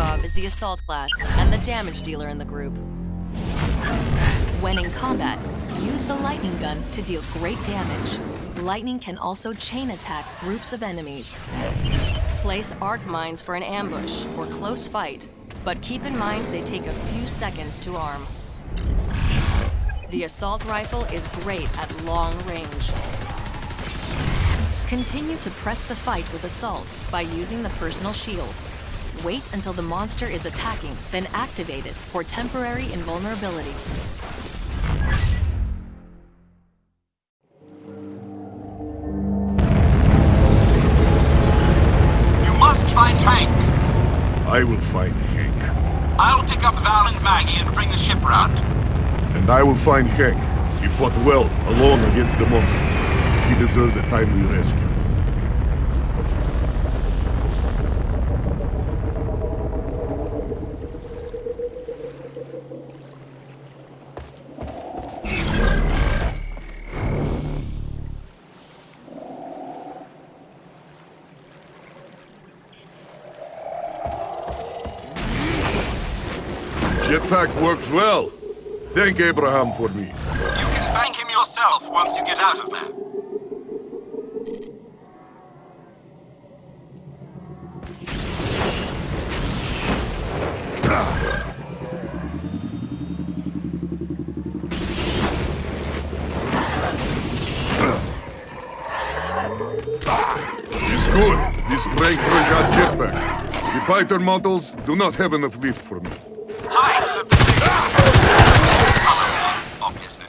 Is the assault class and the damage dealer in the group. When in combat, use the lightning gun to deal great damage. Lightning can also chain attack groups of enemies. Place arc mines for an ambush or close fight, but keep in mind they take a few seconds to arm. The assault rifle is great at long range. Continue to press the fight with assault by using the personal shield. Wait until the monster is attacking, then activate it for temporary invulnerability. You must find Hank. I will find Hank. I'll pick up Val and Maggie and bring the ship round. And I will find Hank. He fought well, alone against the monster. He deserves a timely rescue. Jetpack works well. Thank Abraham for me. You can thank him yourself once you get out of there. It's good. This strength Rajat jetpack. The Python models do not have enough lift for me. Obviously.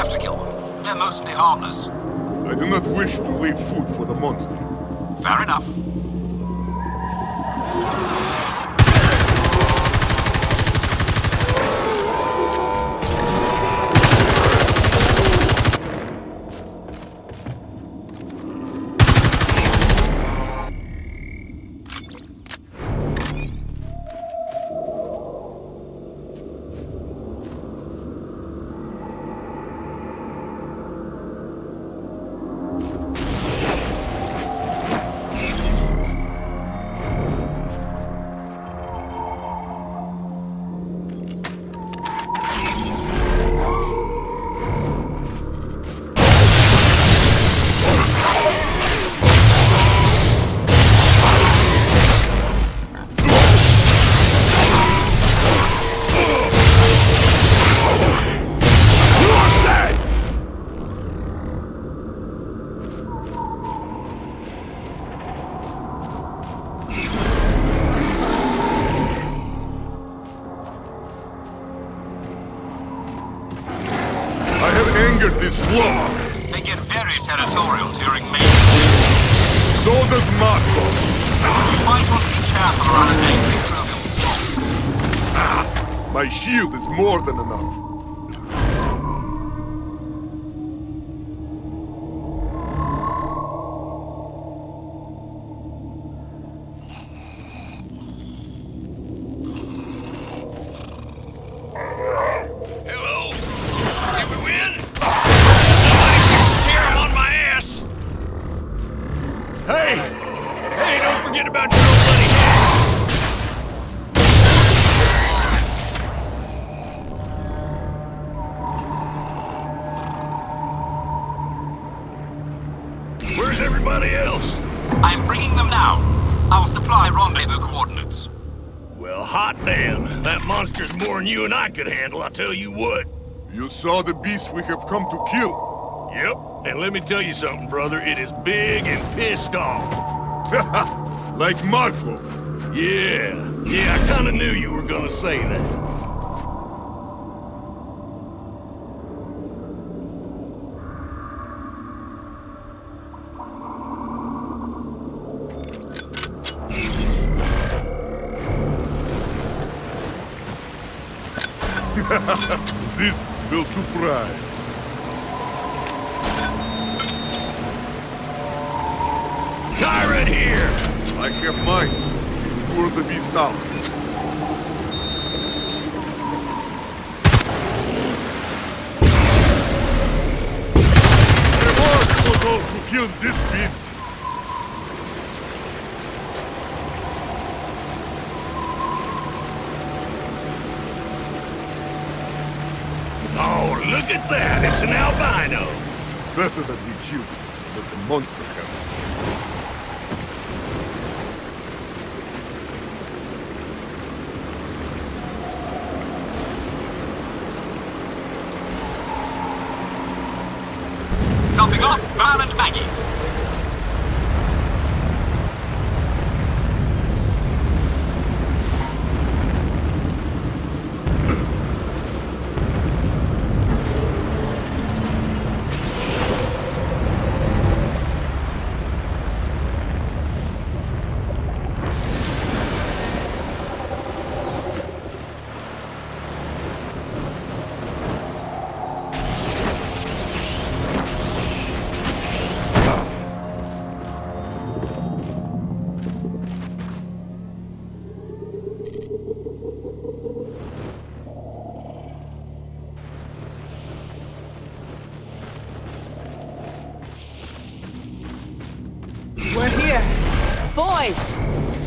Have to kill them. They're mostly harmless. I do not wish to leave food for the monster. Fair enough. So does You might want to be careful around an angry sloth. My shield is more than enough. Coordinates. Well, hot damn. That monster's more than you and I could handle, I tell you what. You saw the beast we have come to kill. Yep, and let me tell you something, brother. It is big and pissed off. like Marco. Yeah, yeah, I kinda knew you were gonna say that. This will surprise. Tyrant here! I have mines. Lure the beast out. Reward for those who kills this beast. Look at that! It's an albino! Better than the killed it, but the monster can. Topping off, Val and Maggie.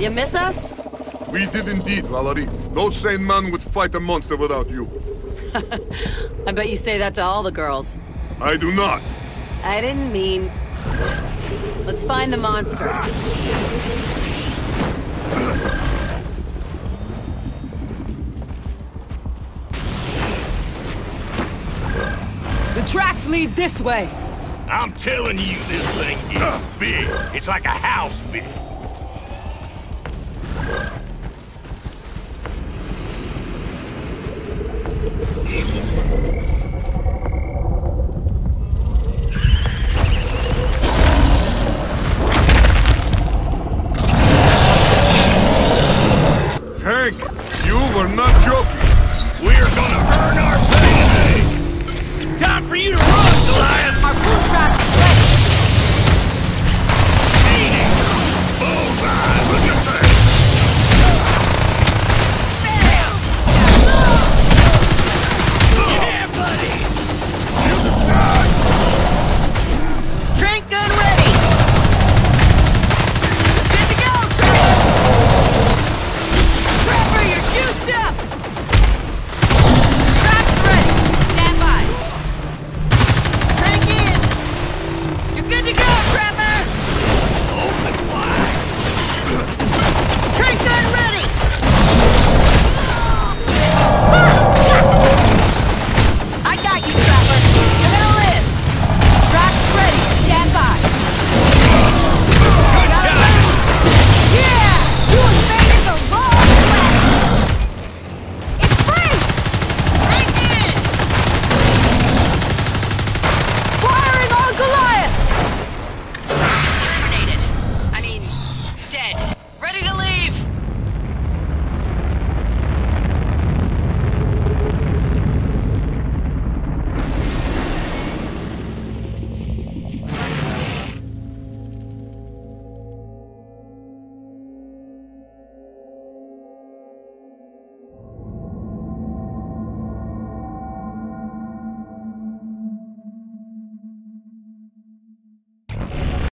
You miss us? We did indeed, Valerie. No sane man would fight a monster without you. I bet you say that to all the girls. I do not. I didn't mean... Let's find the monster. The tracks lead this way. I'm telling you, this thing is big. It's like a house big. are not joking. We are gonna